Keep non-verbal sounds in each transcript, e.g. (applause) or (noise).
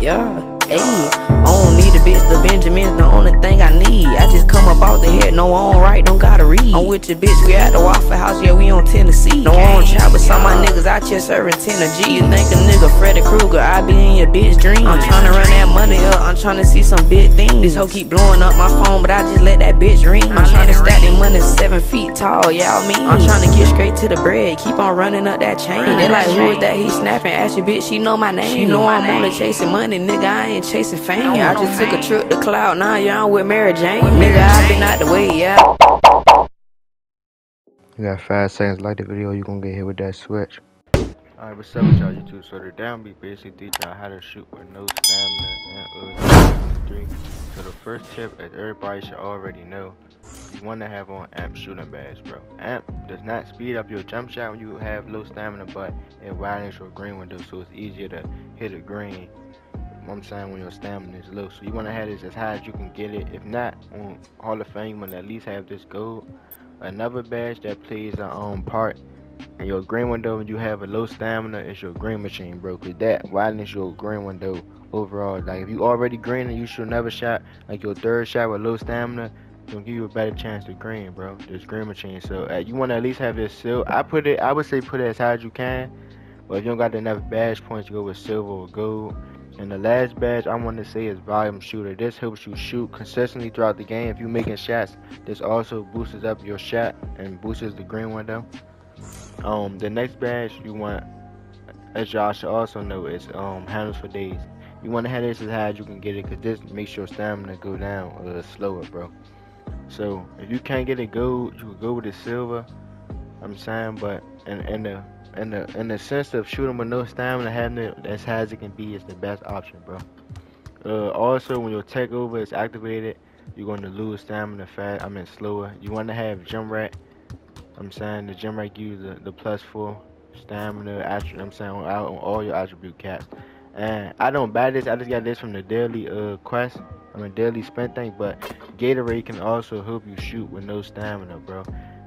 Yeah, ayy. I don't need a bitch, the Benjamin's the only thing I need. I just come up off the head, no on right, don't gotta read. I'm with your bitch, we at the Waffle House, yeah, we on Tennessee. No on trap, but some of my niggas out here serving 10 a G. You think a nigga Freddy Krueger, I be in your bitch dream. I'm tryna run that money up, I'm tryna see some big things. This hoe keep blowing up my phone, but I just let that bitch ring. I'm tryna stack that money seven feet tall, y'all mean. I'm tryna get straight to the bread, keep on running up that chain. They like, who is that he snapping? Ask your bitch, she know my name. She know I'm only chasing money, nigga, I ain't chasing fame. I just took a trip to Cloud, now yeah, I'm with Mary Jane. Nigga, I been out the way, yeah. You got five seconds like the video, you gonna get hit with that switch. Alright, what's up with y'all YouTube? So the down beat basically teach y'all how to shoot with no stamina and uh three. So the first tip as everybody should already know, you wanna have on amp shooting badge, bro. Amp does not speed up your jump shot when you have low stamina, but it widens your green window so it's easier to hit a green. I'm saying when your stamina is low. So you wanna have this as high as you can get it. If not, on Hall of Fame, you wanna at least have this gold. Another badge that plays a um part in your green window when you have a low stamina is your green machine, bro. Cause that widens your green window overall. Like if you already green and you should never shot like your third shot with low stamina, gonna give you a better chance to green, bro. This green machine. So uh, you wanna at least have this silver. I put it. I would say put it as high as you can. But if you don't got enough badge points, you go with silver or gold. And the last badge I want to say is volume shooter. This helps you shoot consistently throughout the game. If you're making shots, this also boosts up your shot and boosts the green window. Um, the next badge you want, as y'all should also know, is um handles for days. You want to have this as high as you can get it, cause this makes your stamina go down a little slower, bro. So if you can't get it gold, you can go with the silver. I'm saying, but in in the in the in the sense of shooting with no stamina, having it as high as it can be is the best option, bro. Uh, also, when your takeover is activated, you're going to lose stamina fast. I mean slower. You want to have gym rat. I'm saying the gym rat gives the, the plus four stamina attribute. I'm saying on, on all your attribute caps. And I don't buy this. I just got this from the daily uh quest. I mean daily spend thing. But Gatorade can also help you shoot with no stamina, bro.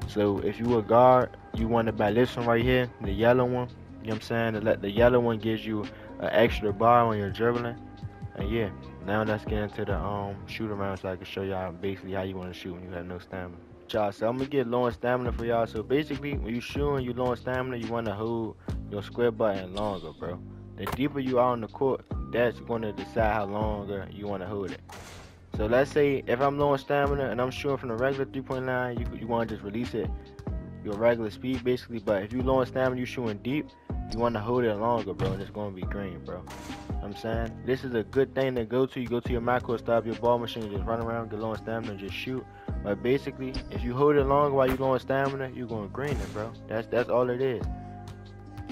So if you a guard, you want to buy this one right here, the yellow one. You know what I'm saying? The, let the yellow one gives you an extra bar when you're dribbling. And yeah, now let's get into the um shoot around so I can show y'all basically how you want to shoot when you have no stamina. Y'all, so I'm gonna get low stamina for y'all. So basically, when you shooting, you low stamina, you want to hold your square button longer, bro. The deeper you are on the court, that's gonna decide how longer you want to hold it. So let's say if I'm low on stamina and I'm shooting from the regular 3.9, you you want to just release it your regular speed basically. But if you low on stamina, you shooting deep, you want to hold it longer, bro, and it's gonna be green, bro. I'm saying this is a good thing to go to. You go to your MyCourt, stop your ball machine, just run around, get low on stamina, and just shoot. But basically, if you hold it longer while you're low on stamina, you're going green it, bro. That's that's all it is.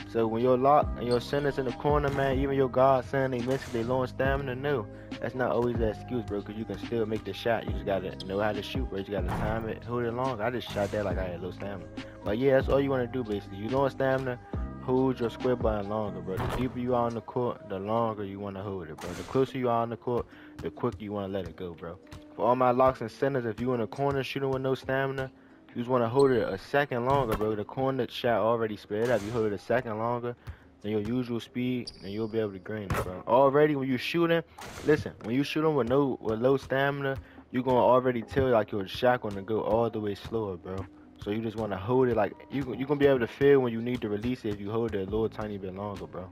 So when you're locked and your center's in the corner, man, even your guard saying they miss they low on stamina, no, that's not always an excuse, bro. Cause you can still make the shot. You just gotta know how to shoot, bro. You gotta time it, hold it long. I just shot that like I had low stamina. But yeah, that's all you wanna do basically. You on stamina, hold your square button longer, bro. The deeper you are on the court, the longer you wanna hold it, bro. The closer you are on the court, the quicker you wanna let it go, bro. For all my locks and centers, if you in a corner shooting with no stamina, you just want to hold it a second longer, bro. The corner shot already sped up. You hold it a second longer than your usual speed, and you'll be able to green it, bro. Already, when you shooting, listen, when you shooting with no with low stamina, you're gonna already tell like your shot gonna go all the way slower, bro. So you just want to hold it like you you gonna be able to feel when you need to release it if you hold it a little tiny bit longer, bro.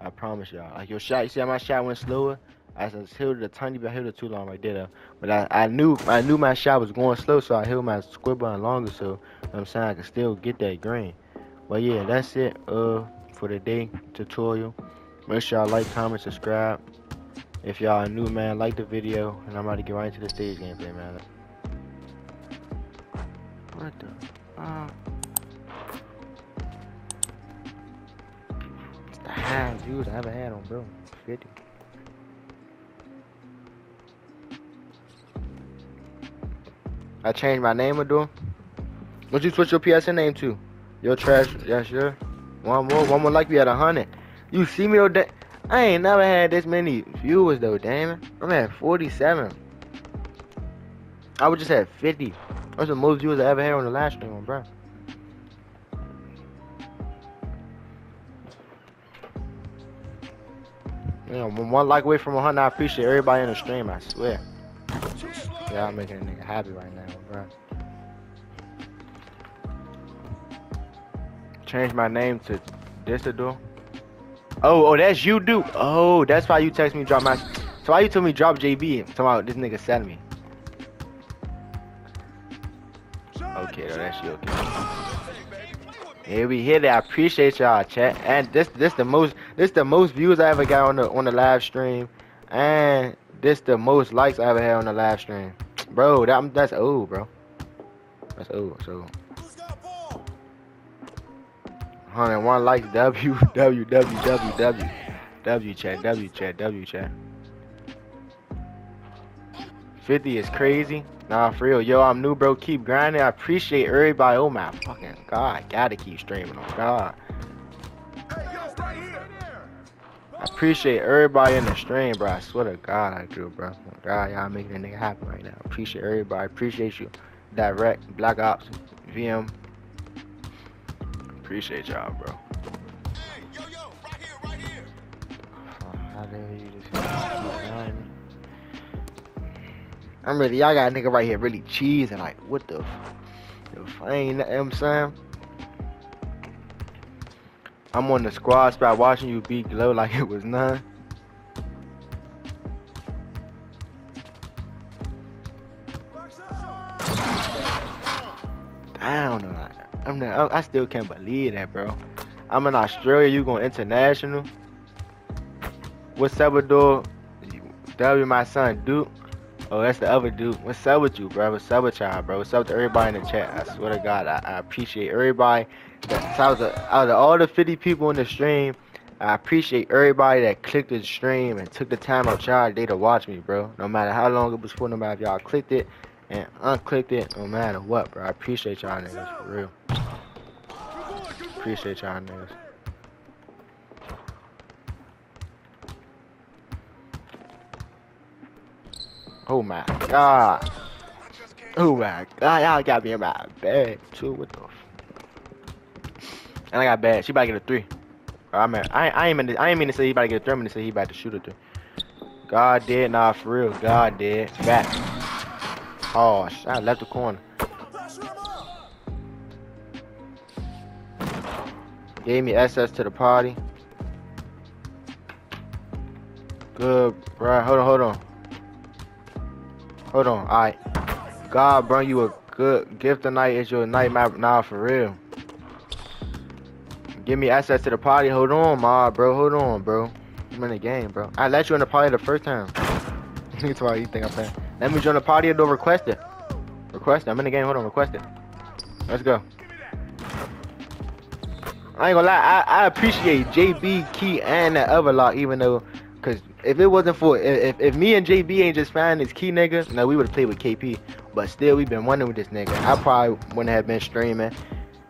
I promise y'all. Like your shot, you see how my shot went slower? I just held it a tiny bit, I held it too long right there. Though. But I, I knew I knew my shot was going slow, so I held my square button longer, so you know I'm saying I could still get that green. But yeah, that's it uh for the day tutorial. Make sure y'all like, comment, subscribe. If y'all are new, man, like the video, and I'm about to get right into the stage gameplay, man. What the? Uh, it's the highest views I ever had on, bro. 50. I changed my name, Adore. What you switch your PSN name to? Your trash, yeah, sure. One more, one more like we had a hundred. You see me though? Da- I ain't never had this many viewers though, damn it. I'm at 47. I would just have 50. That's the most viewers I ever had on the last stream, bro. You know, one like away from 100. I appreciate everybody in the stream. I swear. Y'all making a nigga happy right now, bro. Change my name to Disador. Oh, oh, that's you, dude. Oh, that's why you text me drop my. So why you told me drop JB? Talking about this nigga send me. Okay, though, that's you. Okay. Yeah, we hit it. I appreciate y'all, chat. And this, this the most, this the most views I ever got on the on the live stream, and this the most likes I ever had on the live stream, bro. That that's old, bro. That's old. So. 101 likes W W W W W W chat W chat W chat 50 is crazy. Nah, for real. Yo, I'm new, bro. Keep grinding. I appreciate everybody. Oh my fucking god. Gotta keep streaming. Oh god. I appreciate everybody in the stream, bro. I swear to God, I do, bro. Oh god, y'all making a nigga happen right now. Appreciate everybody. Appreciate you. Direct, Black Ops, VM, Appreciate y'all, bro. I'm really, Y'all got a nigga right here really cheesing. Like, what the? If I ain't, you know what I'm saying? I'm on the squad spot watching you beat glow like (laughs) it was none. Don't know. I'm not, I still can't believe that, bro. I'm in Australia. You going international? What's up with dude? W, my son, Duke. Oh, that's the other dude. What's up with you, bro? What's up with y'all, bro? What's up to everybody in the chat? I swear to God, I, I appreciate everybody. That, out, of, out of all the 50 people in the stream, I appreciate everybody that clicked the stream and took the time out y'all day to watch me, bro. No matter how long it was for, no matter if y'all clicked it and unclicked it, no matter what, bro. I appreciate y'all niggas, for real. Appreciate y'all niggas. Oh my god. Oh my god, y'all got me in my bag too. What the And I got bad. She about to get a three. I mean, I, I ain't mean to, I ain't mean to say he about to get a three. I mean to say he about to shoot a three. God did, nah, for real. God did. Back. Oh, I left the corner. Gave me access to the party. Good, bro. Hold on, hold on. Hold on. Alright. God bring you a good gift tonight. It's your night map now for real? Give me access to the party. Hold on, ma, bro. Hold on, bro. I'm in the game, bro. I let you in the party the first time. (laughs) That's why you think I'm playing. Let me join the party and do request it. Request it. I'm in the game. Hold on. Request it. Let's go. I ain't gonna lie, I, I appreciate JB, Key, and that other lot, even though, cause if it wasn't for, if, if me and JB ain't just find this Key nigga, now we would've played with KP. But still, we been wondering with this nigga. I probably wouldn't have been streaming.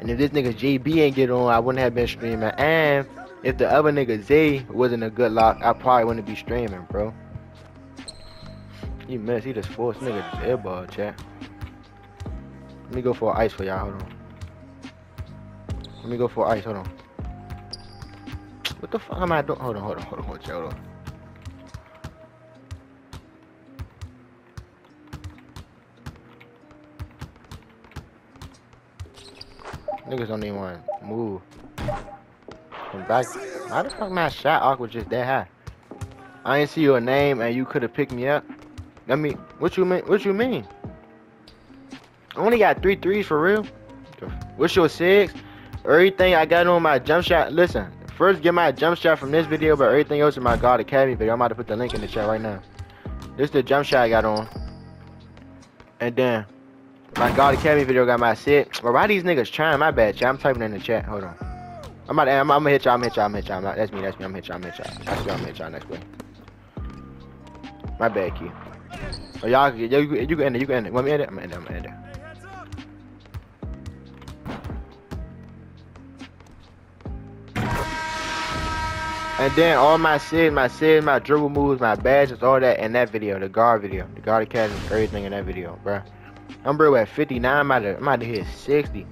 And if this nigga JB ain't get on, I wouldn't have been streaming. And if the other nigga Zay wasn't a good lock, I probably wouldn't be streaming, bro. He mess, He just forced nigga to airball, chat. Let me go for ice for y'all. Hold on. Let me go for ice. Hold on. What the fuck am I doing? Hold on, hold on, hold on, hold on. Hold on. Niggas don't even want to move. From back. How the fuck my shot was just that high? I ain't see your name and you could have picked me up. I mean, what you mean? What you mean? I only got three threes for real. What's your six? Everything I got on my jump shot. Listen, first get my jump shot from this video, but everything else in my guard academy video. I'm about to put the link in the chat right now. This is the jump shot I got on. And then my guard academy video got my set. But why these niggas trying? My bad, chat. I'm typing in the chat. Hold on. I'm about to, I'm, I'm gonna hit y'all. I'm hit y'all. I'm hit y'all. That's me. That's me. I'm hit y'all. I'm hit y'all. I'm gonna hit y'all next way. My bad, key. Oh, y'all, you, you, you can end it. You can end it. Want me end it? I'm gonna end it. I'm gonna end it. And then all my saves, my saves, my dribble moves, my badges, all that in that video, the guard video, the guard academy, everything in that video, bro. I'm bro at 59, I'm about to, I'm about to hit 60.